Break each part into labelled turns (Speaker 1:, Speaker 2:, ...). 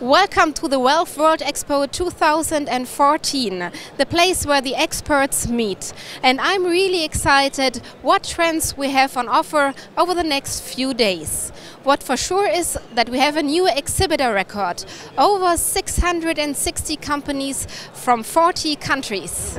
Speaker 1: Welcome to the Valve World Expo 2014, the place where the experts meet. And I'm really excited what trends we have on offer over the next few days. What for sure is that we have a new exhibitor record over 660 companies from 40 countries.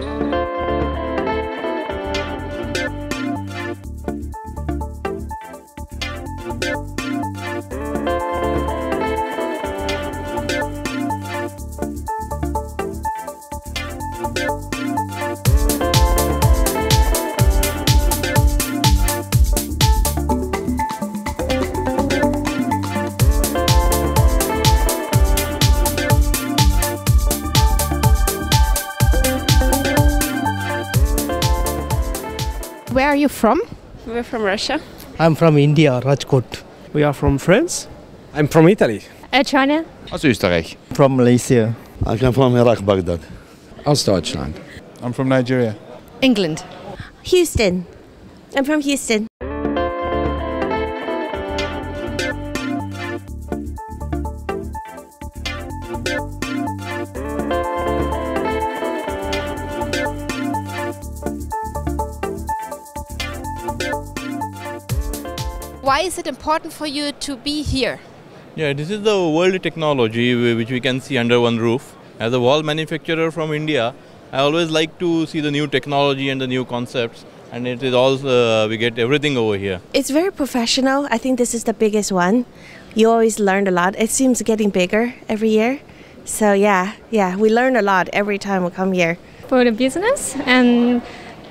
Speaker 1: Where are you from?
Speaker 2: We're from Russia.
Speaker 3: I'm from India, Rajkot.
Speaker 4: We are from France.
Speaker 5: I'm from Italy.
Speaker 2: Uh, China.
Speaker 6: Aus Österreich.
Speaker 3: From Malaysia.
Speaker 7: I come from Iraq, Baghdad.
Speaker 6: Aus Deutschland.
Speaker 8: I'm from Nigeria.
Speaker 9: England.
Speaker 10: Houston. I'm from Houston.
Speaker 1: Why is it important for you to be here?
Speaker 11: Yeah, this is the world technology which we can see under one roof. As a valve manufacturer from India, I always like to see the new technology and the new concepts, and it is also uh, we get everything over here.
Speaker 10: It's very professional. I think this is the biggest one. You always learn a lot. It seems getting bigger every year. So yeah, yeah, we learn a lot every time we come here.
Speaker 2: For the business and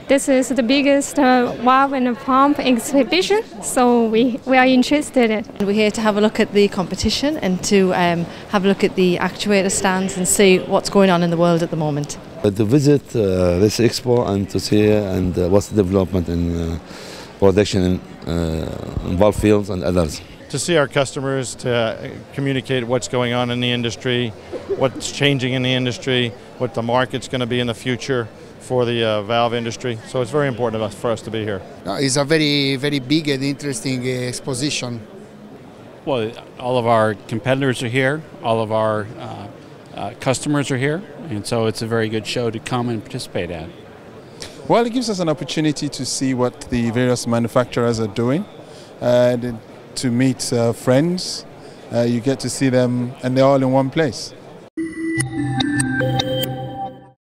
Speaker 2: this is the biggest uh, valve and pump exhibition, so we, we are interested in.
Speaker 9: We're here to have a look at the competition and to um, have a look at the actuator stands and see what's going on in the world at the moment.
Speaker 7: Uh, to visit uh, this expo and to see and uh, what's the development in uh, production in, uh, in valve fields and others.
Speaker 12: To see our customers, to uh, communicate what's going on in the industry, what's changing in the industry, what the market's going to be in the future for the uh, valve industry. So it's very important for us to be here.
Speaker 13: It's a very, very big and interesting uh, exposition.
Speaker 14: Well, all of our competitors are here, all of our uh, uh, customers are here, and so it's a very good show to come and participate at.
Speaker 8: Well, it gives us an opportunity to see what the various manufacturers are doing and to meet uh, friends. Uh, you get to see them, and they're all in one place.